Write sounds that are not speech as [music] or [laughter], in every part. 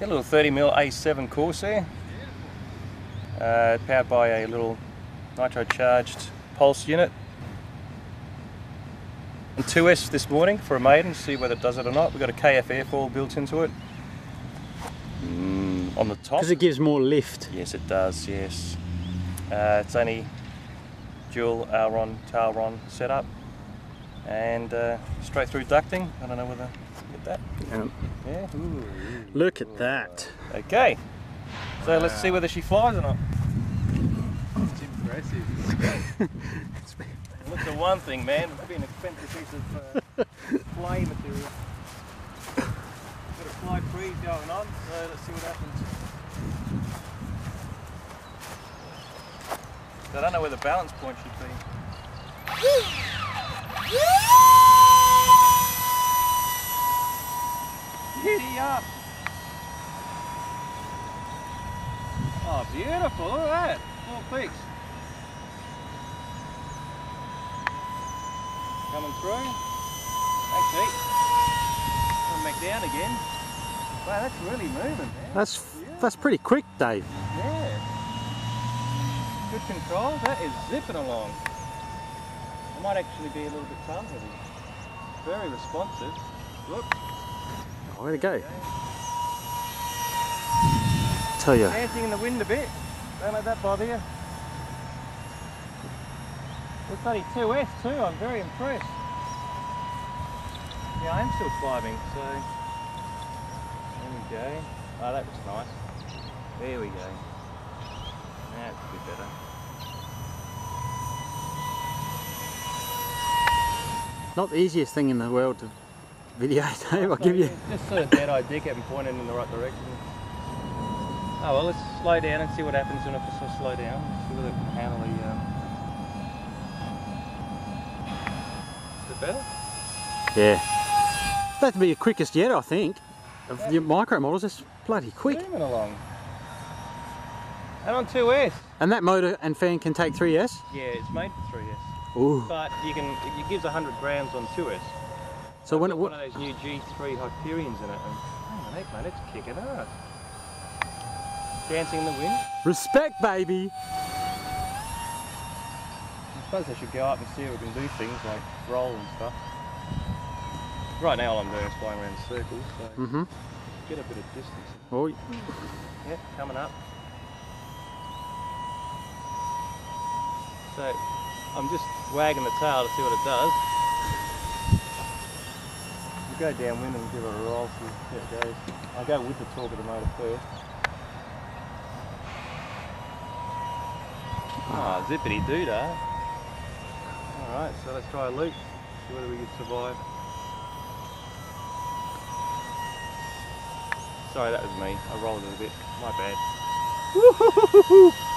a little 30mm A7 Corsair, uh, powered by a little nitro-charged pulse unit. And 2S this morning for a maiden, see whether it does it or not. We've got a KF airfoil built into it. Mm, on the top. Because it gives more lift. Yes, it does, yes. Uh, it's only dual aileron, tailron setup and uh, straight through ducting. I don't know whether you get that. Um, Yeah. Ooh. look at that. Okay. So let's see whether she flies or not. It's impressive. Look at one thing, man. it's been an expensive piece of uh, [laughs] fly material. Got a fly freeze going on, so let's see what happens. So I don't know where the balance point should be. Giddy up! Oh, beautiful! Look at that! Four peaks. Coming through. Pete. Come back down again. Wow, that's really moving, man. That's that's pretty quick, Dave. Yeah. Good control. That is zipping along. I might actually be a little bit heavy. Very responsive. Look, Oh, where'd it go? Tell you. dancing in the wind a bit. Don't let that bother you. It's bloody 2S too. I'm very impressed. Yeah, I am still climbing, so there we go. Oh, that was nice. There we go. That's a bit better. Not the easiest thing in the world to video. [laughs] I'll give you. Just sort of dead idea, kept pointing in the right direction. Oh well, let's slow down and see what happens when I slow down. See whether it can handle the. Um... Is it better? Yeah. That'd be the quickest yet, I think. Of your micro models, it's bloody quick. Moving along. And on 2S. And that motor and fan can take 3S? Yeah, it's made for 3S. Ooh. But you can, it gives 100 grams on 2S. So when it, Got one of those new G3 Hyperions in it, and hang on, mate, it's kicking ass. Dancing in the wind. respect, baby. I suppose I should go up and see if we can do things like roll and stuff. Right now all I'm doing is flying around in circles, so Mm-hmm. get a bit of distance. Oh, Yep, coming up. So I'm just wagging the tail to see what it does. We'll go downwind and give it a roll, see how it goes. I'll go with the torque of the motor first. Ah, zippity doodah. Alright, so let's try a loop, see whether we can survive. Sorry, that was me. I rolled it a bit. My bad. [laughs]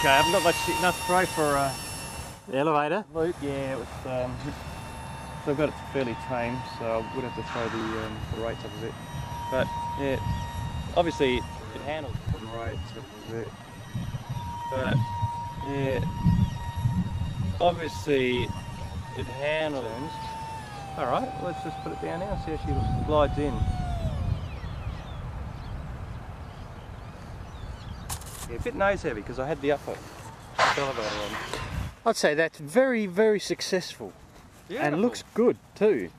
Okay, I haven't got much enough throw for a the elevator. loop. Yeah, it was. Um, so I've got it fairly tame, so I would have to throw the, um, the rates up a bit. But yeah, obviously it handles the rates up a bit. But yeah, obviously it handles. All right, let's just put it down now. See how she glides in. Yeah, a bit nose heavy because I had the upper elevator on. I'd say that's very, very successful. And looks good too.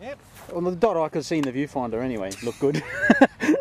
Yep. On the dot I could see in the viewfinder anyway, look good. [laughs]